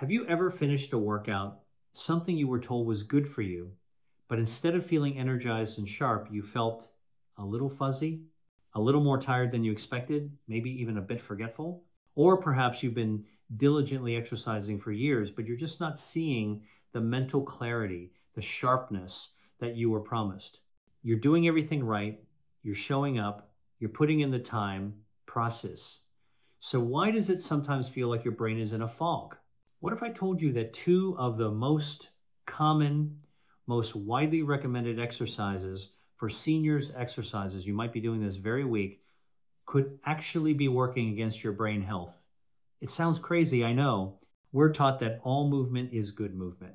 Have you ever finished a workout, something you were told was good for you, but instead of feeling energized and sharp, you felt a little fuzzy, a little more tired than you expected, maybe even a bit forgetful? Or perhaps you've been diligently exercising for years, but you're just not seeing the mental clarity, the sharpness that you were promised. You're doing everything right, you're showing up, you're putting in the time, process. So, why does it sometimes feel like your brain is in a fog? What if I told you that two of the most common, most widely recommended exercises for seniors exercises, you might be doing this very week, could actually be working against your brain health? It sounds crazy, I know. We're taught that all movement is good movement.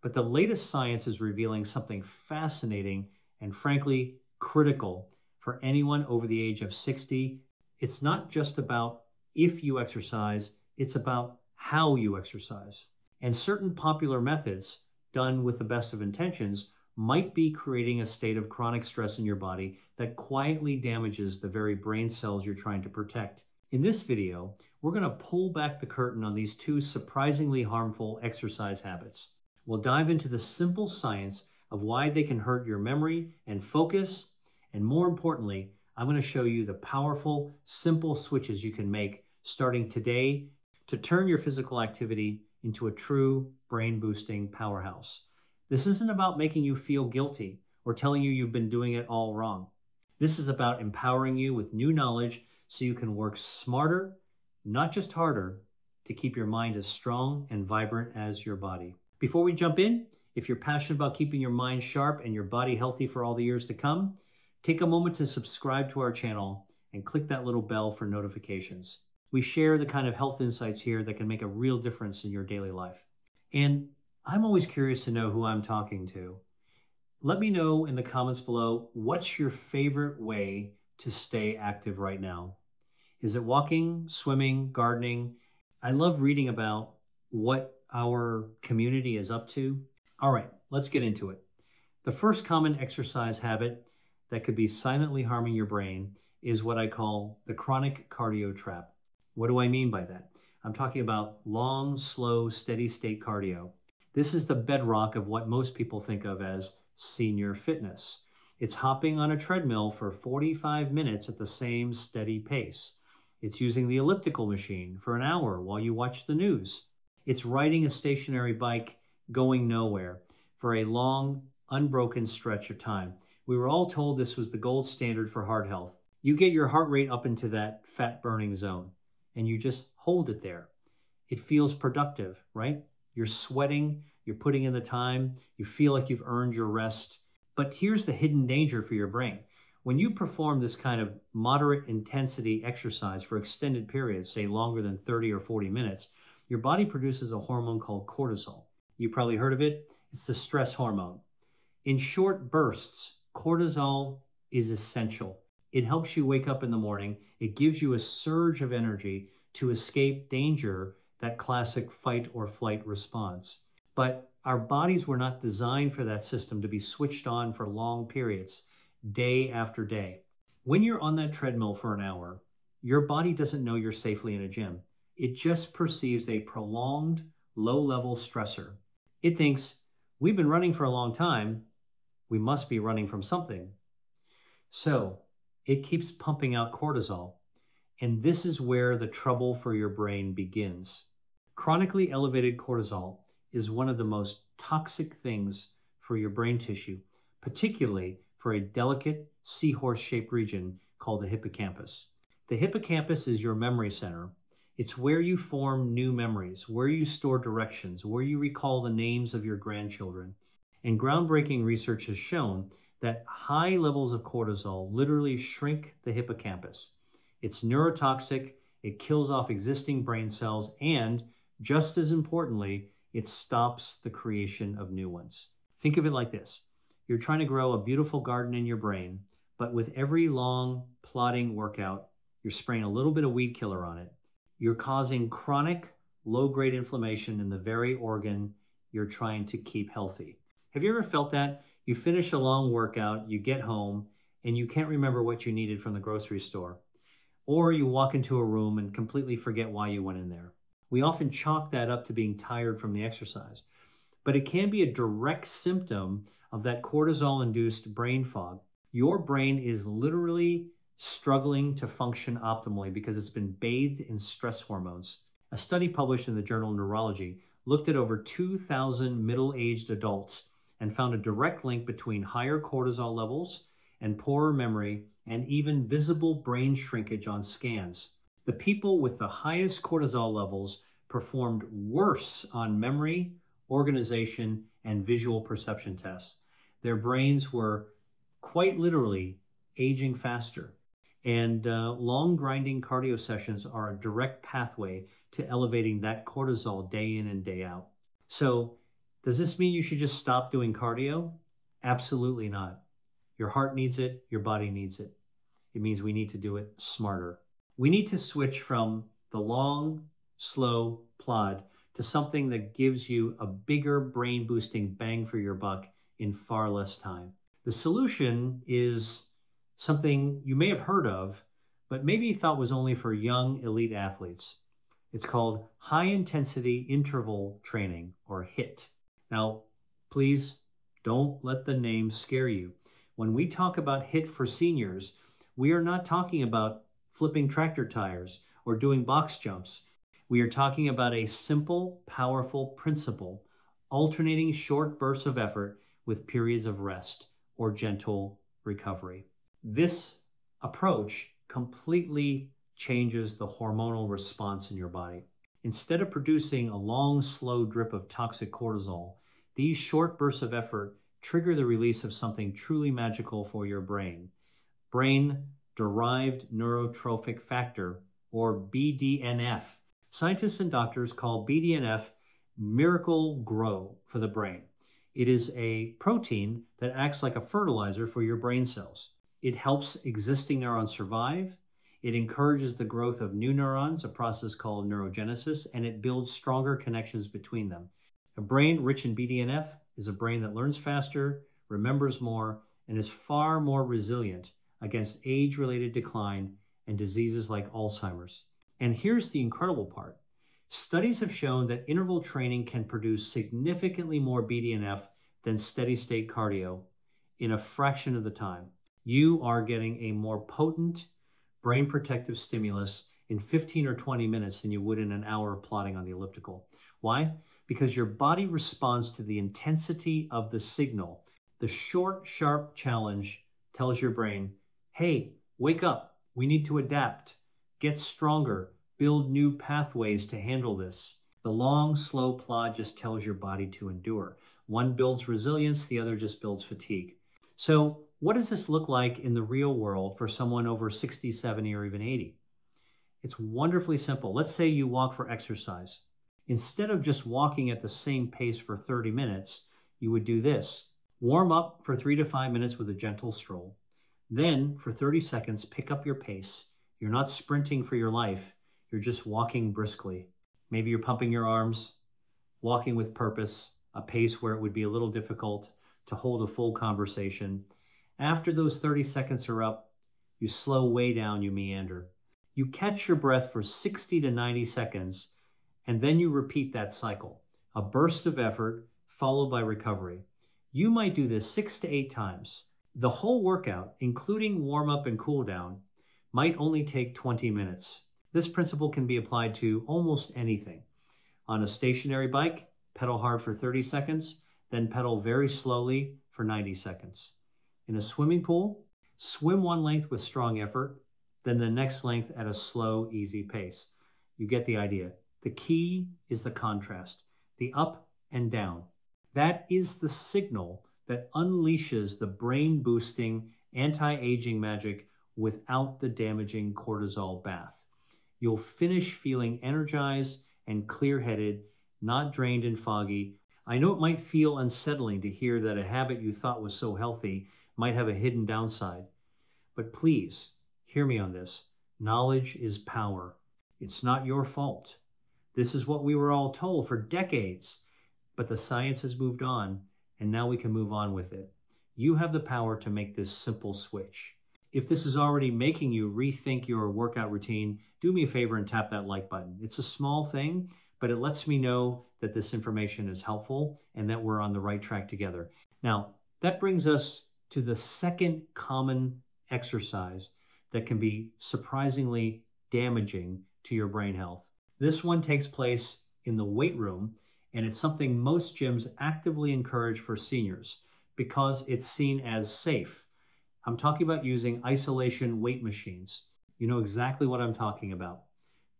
But the latest science is revealing something fascinating and frankly critical for anyone over the age of 60. It's not just about if you exercise, it's about how you exercise. And certain popular methods done with the best of intentions might be creating a state of chronic stress in your body that quietly damages the very brain cells you're trying to protect. In this video, we're going to pull back the curtain on these two surprisingly harmful exercise habits. We'll dive into the simple science of why they can hurt your memory and focus, and more importantly, I'm going to show you the powerful, simple switches you can make starting today to turn your physical activity into a true brain boosting powerhouse. This isn't about making you feel guilty or telling you you've been doing it all wrong. This is about empowering you with new knowledge so you can work smarter, not just harder, to keep your mind as strong and vibrant as your body. Before we jump in, if you're passionate about keeping your mind sharp and your body healthy for all the years to come, take a moment to subscribe to our channel and click that little bell for notifications. We share the kind of health insights here that can make a real difference in your daily life. And I'm always curious to know who I'm talking to. Let me know in the comments below what's your favorite way to stay active right now? Is it walking, swimming, gardening? I love reading about what our community is up to. All right, let's get into it. The first common exercise habit that could be silently harming your brain is what I call the chronic cardio trap. What do I mean by that? I'm talking about long, slow, steady state cardio. This is the bedrock of what most people think of as senior fitness. It's hopping on a treadmill for 45 minutes at the same steady pace. It's using the elliptical machine for an hour while you watch the news. It's riding a stationary bike going nowhere for a long, unbroken stretch of time. We were all told this was the gold standard for heart health. You get your heart rate up into that fat burning zone and you just hold it there. It feels productive, right? You're sweating, you're putting in the time, you feel like you've earned your rest. But here's the hidden danger for your brain. When you perform this kind of moderate intensity exercise for extended periods, say longer than 30 or 40 minutes, your body produces a hormone called cortisol. You probably heard of it. It's the stress hormone. In short bursts, cortisol is essential. It helps you wake up in the morning. It gives you a surge of energy to escape danger, that classic fight or flight response. But our bodies were not designed for that system to be switched on for long periods, day after day. When you're on that treadmill for an hour, your body doesn't know you're safely in a gym. It just perceives a prolonged, low level stressor. It thinks, we've been running for a long time, we must be running from something. So it keeps pumping out cortisol. And this is where the trouble for your brain begins. Chronically elevated cortisol is one of the most toxic things for your brain tissue, particularly for a delicate seahorse shaped region called the hippocampus. The hippocampus is your memory center. It's where you form new memories, where you store directions, where you recall the names of your grandchildren. And groundbreaking research has shown that high levels of cortisol literally shrink the hippocampus. It's neurotoxic, it kills off existing brain cells, and just as importantly, it stops the creation of new ones. Think of it like this you're trying to grow a beautiful garden in your brain, but with every long, plodding workout, you're spraying a little bit of weed killer on it. You're causing chronic, low grade inflammation in the very organ you're trying to keep healthy. Have you ever felt that? You finish a long workout, you get home, and you can't remember what you needed from the grocery store. Or you walk into a room and completely forget why you went in there. We often chalk that up to being tired from the exercise, but it can be a direct symptom of that cortisol induced brain fog. Your brain is literally struggling to function optimally because it's been bathed in stress hormones. A study published in the journal Neurology looked at over 2,000 middle aged adults and found a direct link between higher cortisol levels and poorer memory and even visible brain shrinkage on scans. The people with the highest cortisol levels performed worse on memory, organization, and visual perception tests. Their brains were quite literally aging faster. And uh, long grinding cardio sessions are a direct pathway to elevating that cortisol day in and day out. So, does this mean you should just stop doing cardio? Absolutely not. Your heart needs it, your body needs it. It means we need to do it smarter. We need to switch from the long, slow plod to something that gives you a bigger brain boosting bang for your buck in far less time. The solution is something you may have heard of, but maybe you thought was only for young elite athletes. It's called high intensity interval training or HIIT. Now, please don't let the name scare you. When we talk about HIIT for seniors, we are not talking about flipping tractor tires or doing box jumps. We are talking about a simple, powerful principle, alternating short bursts of effort with periods of rest or gentle recovery. This approach completely changes the hormonal response in your body. Instead of producing a long, slow drip of toxic cortisol, these short bursts of effort trigger the release of something truly magical for your brain brain derived neurotrophic factor, or BDNF. Scientists and doctors call BDNF Miracle-Gro for the brain. It is a protein that acts like a fertilizer for your brain cells. It helps existing neurons survive. It encourages the growth of new neurons, a process called neurogenesis, and it builds stronger connections between them. A brain rich in BDNF is a brain that learns faster, remembers more, and is far more resilient against age related decline and diseases like Alzheimer's. And here's the incredible part studies have shown that interval training can produce significantly more BDNF than steady state cardio in a fraction of the time you are getting a more potent brain protective stimulus in 15 or 20 minutes than you would in an hour of plodding on the elliptical. Why? Because your body responds to the intensity of the signal. The short, sharp challenge tells your brain, hey, wake up. We need to adapt, get stronger, build new pathways to handle this. The long, slow plod just tells your body to endure. One builds resilience, the other just builds fatigue. So, what does this look like in the real world for someone over 60, 70, or even 80? It's wonderfully simple. Let's say you walk for exercise. Instead of just walking at the same pace for 30 minutes, you would do this warm up for three to five minutes with a gentle stroll. Then, for 30 seconds, pick up your pace. You're not sprinting for your life, you're just walking briskly. Maybe you're pumping your arms, walking with purpose, a pace where it would be a little difficult to hold a full conversation after those 30 seconds are up, you slow way down, you meander. You catch your breath for 60 to 90 seconds, and then you repeat that cycle a burst of effort followed by recovery. You might do this six to eight times. The whole workout, including warm up and cool down, might only take 20 minutes. This principle can be applied to almost anything. On a stationary bike, pedal hard for 30 seconds, then pedal very slowly for 90 seconds. In a swimming pool, swim one length with strong effort, then the next length at a slow, easy pace. You get the idea. The key is the contrast, the up and down. That is the signal that unleashes the brain boosting anti aging magic without the damaging cortisol bath. You'll finish feeling energized and clear headed, not drained and foggy. I know it might feel unsettling to hear that a habit you thought was so healthy might have a hidden downside. But please, hear me on this. Knowledge is power. It's not your fault. This is what we were all told for decades. But the science has moved on, and now we can move on with it. You have the power to make this simple switch. If this is already making you rethink your workout routine, do me a favor and tap that like button. It's a small thing, but it lets me know that this information is helpful and that we're on the right track together. Now, that brings us to the second common exercise that can be surprisingly damaging to your brain health. This one takes place in the weight room, and it's something most gyms actively encourage for seniors because it's seen as safe. I'm talking about using isolation weight machines. You know exactly what I'm talking about.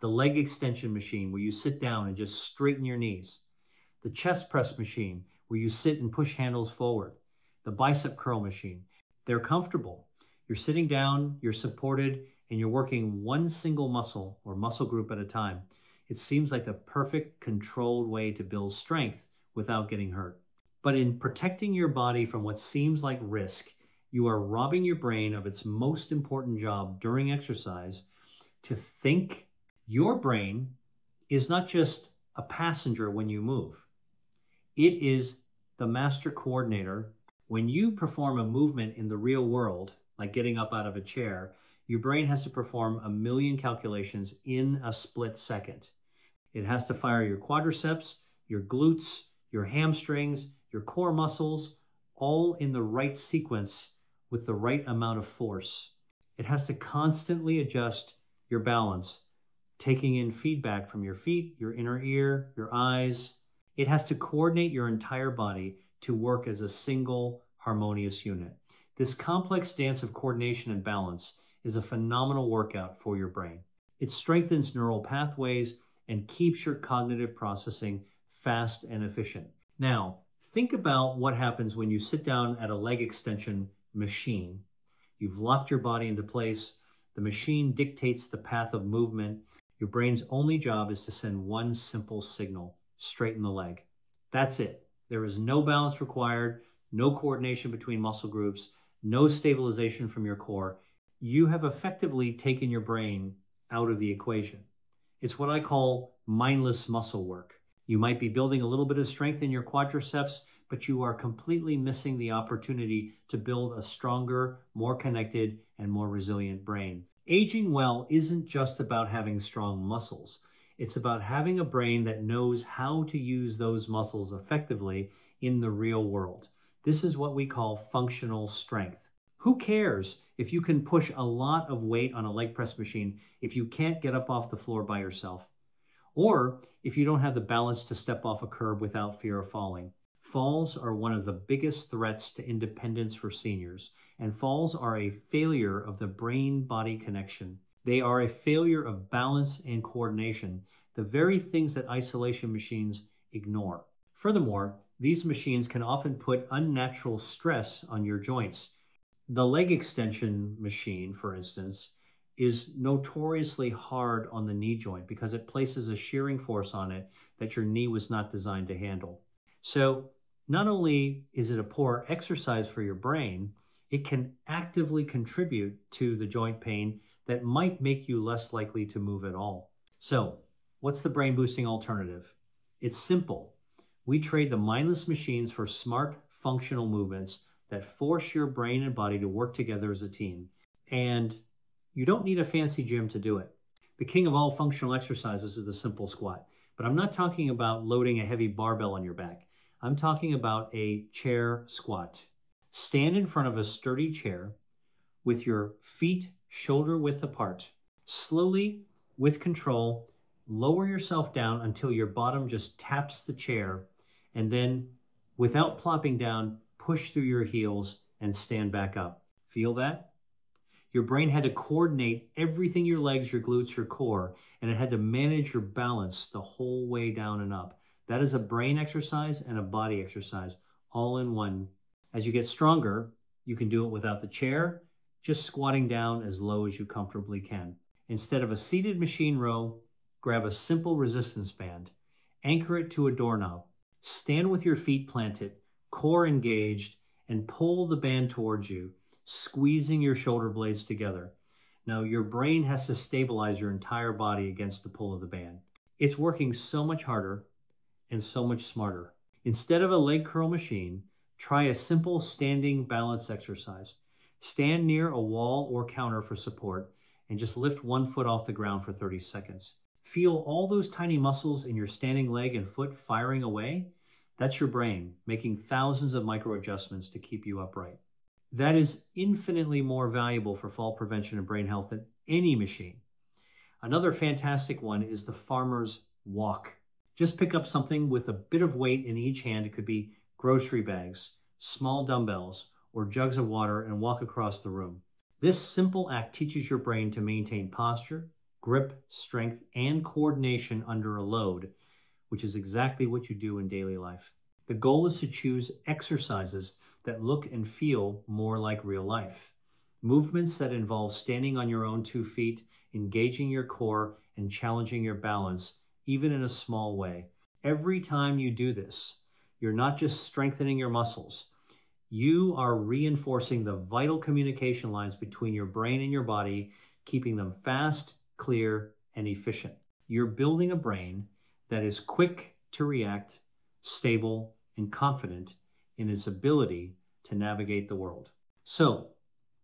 The leg extension machine where you sit down and just straighten your knees. The chest press machine where you sit and push handles forward. The bicep curl machine. They're comfortable. You're sitting down, you're supported, and you're working one single muscle or muscle group at a time. It seems like the perfect controlled way to build strength without getting hurt. But in protecting your body from what seems like risk, you are robbing your brain of its most important job during exercise to think. Your brain is not just a passenger when you move, it is the master coordinator. When you perform a movement in the real world, like getting up out of a chair, your brain has to perform a million calculations in a split second. It has to fire your quadriceps, your glutes, your hamstrings, your core muscles, all in the right sequence with the right amount of force. It has to constantly adjust your balance, taking in feedback from your feet, your inner ear, your eyes. It has to coordinate your entire body to work as a single harmonious unit. This complex dance of coordination and balance is a phenomenal workout for your brain. It strengthens neural pathways and keeps your cognitive processing fast and efficient. Now, think about what happens when you sit down at a leg extension machine. You've locked your body into place. The machine dictates the path of movement. Your brain's only job is to send one simple signal straighten the leg. That's it. There is no balance required, no coordination between muscle groups, no stabilization from your core, you have effectively taken your brain out of the equation. It's what I call mindless muscle work. You might be building a little bit of strength in your quadriceps, but you are completely missing the opportunity to build a stronger, more connected, and more resilient brain. Aging well isn't just about having strong muscles. It's about having a brain that knows how to use those muscles effectively in the real world. This is what we call functional strength. Who cares if you can push a lot of weight on a leg press machine if you can't get up off the floor by yourself? Or if you don't have the balance to step off a curb without fear of falling? Falls are one of the biggest threats to independence for seniors, and falls are a failure of the brain body connection. They are a failure of balance and coordination, the very things that isolation machines ignore. Furthermore, these machines can often put unnatural stress on your joints. The leg extension machine, for instance, is notoriously hard on the knee joint because it places a shearing force on it that your knee was not designed to handle. So, not only is it a poor exercise for your brain, it can actively contribute to the joint pain that might make you less likely to move at all. So, what's the brain boosting alternative? It's simple we trade the mindless machines for smart, functional movements that force your brain and body to work together as a team. And you don't need a fancy gym to do it. The king of all functional exercises is the simple squat. But I'm not talking about loading a heavy barbell on your back. I'm talking about a chair squat. Stand in front of a sturdy chair with your feet shoulder width apart. Slowly, with control, lower yourself down until your bottom just taps the chair and then without plopping down, push through your heels and stand back up. Feel that? Your brain had to coordinate everything your legs, your glutes, your core, and it had to manage your balance the whole way down and up. That is a brain exercise and a body exercise all in one. As you get stronger, you can do it without the chair, just squatting down as low as you comfortably can. Instead of a seated machine row, grab a simple resistance band, anchor it to a doorknob, Stand with your feet planted, core engaged, and pull the band towards you, squeezing your shoulder blades together. Now, your brain has to stabilize your entire body against the pull of the band. It's working so much harder and so much smarter. Instead of a leg curl machine, try a simple standing balance exercise. Stand near a wall or counter for support and just lift one foot off the ground for 30 seconds. Feel all those tiny muscles in your standing leg and foot firing away? That's your brain making thousands of micro adjustments to keep you upright. That is infinitely more valuable for fall prevention and brain health than any machine. Another fantastic one is the farmer's walk. Just pick up something with a bit of weight in each hand. It could be grocery bags, small dumbbells, or jugs of water and walk across the room. This simple act teaches your brain to maintain posture, grip, strength, and coordination under a load, which is exactly what you do in daily life. The goal is to choose exercises that look and feel more like real life. Movements that involve standing on your own two feet, engaging your core, and challenging your balance, even in a small way. Every time you do this, you're not just strengthening your muscles, you are reinforcing the vital communication lines between your brain and your body, keeping them fast, clear, and efficient. You're building a brain that is quick to react, stable, and confident in its ability to navigate the world. So,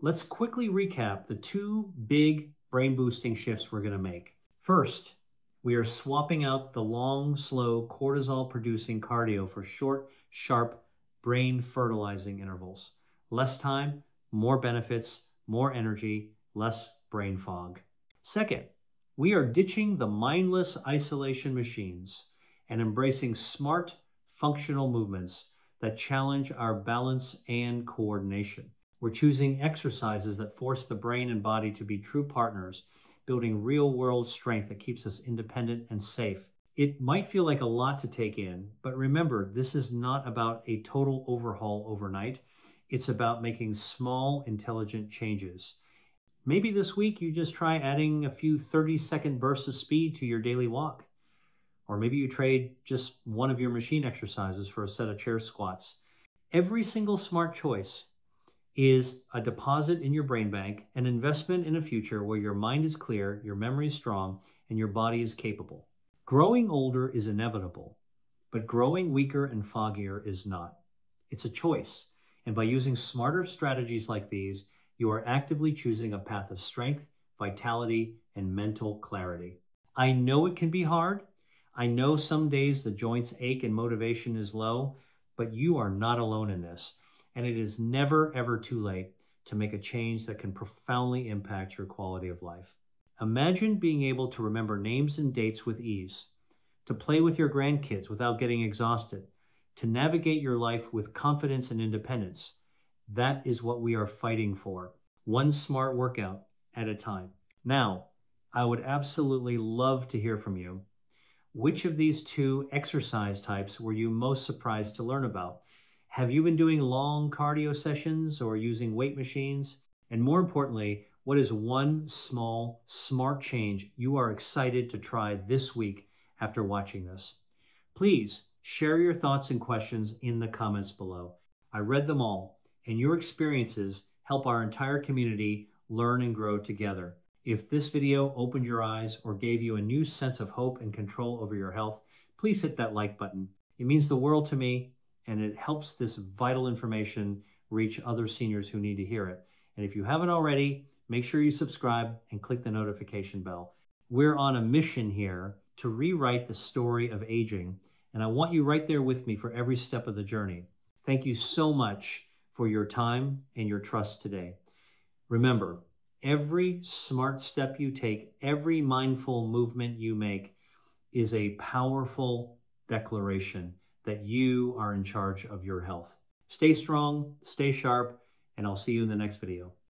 let's quickly recap the two big brain boosting shifts we're going to make. First, we are swapping out the long, slow cortisol producing cardio for short, sharp, brain fertilizing intervals. Less time, more benefits, more energy, less brain fog. Second, we are ditching the mindless isolation machines and embracing smart, functional movements that challenge our balance and coordination. We're choosing exercises that force the brain and body to be true partners, building real world strength that keeps us independent and safe it might feel like a lot to take in, but remember, this is not about a total overhaul overnight. It's about making small, intelligent changes. Maybe this week you just try adding a few 30 second bursts of speed to your daily walk. Or maybe you trade just one of your machine exercises for a set of chair squats. Every single smart choice is a deposit in your brain bank, an investment in a future where your mind is clear, your memory is strong, and your body is capable. Growing older is inevitable, but growing weaker and foggier is not. It's a choice. And by using smarter strategies like these, you are actively choosing a path of strength, vitality, and mental clarity. I know it can be hard. I know some days the joints ache and motivation is low, but you are not alone in this. And it is never, ever too late to make a change that can profoundly impact your quality of life. Imagine being able to remember names and dates with ease, to play with your grandkids without getting exhausted, to navigate your life with confidence and independence. That is what we are fighting for, one smart workout at a time. Now, I would absolutely love to hear from you. Which of these two exercise types were you most surprised to learn about? Have you been doing long cardio sessions or using weight machines? And more importantly, what is one small, smart change you are excited to try this week after watching this? Please share your thoughts and questions in the comments below. I read them all, and your experiences help our entire community learn and grow together. If this video opened your eyes or gave you a new sense of hope and control over your health, please hit that like button. It means the world to me, and it helps this vital information reach other seniors who need to hear it. And if you haven't already, make sure you subscribe and click the notification bell. We're on a mission here to rewrite the story of aging, and I want you right there with me for every step of the journey. Thank you so much for your time and your trust today. Remember, every smart step you take, every mindful movement you make is a powerful declaration that you are in charge of your health. Stay strong, stay sharp, and I'll see you in the next video.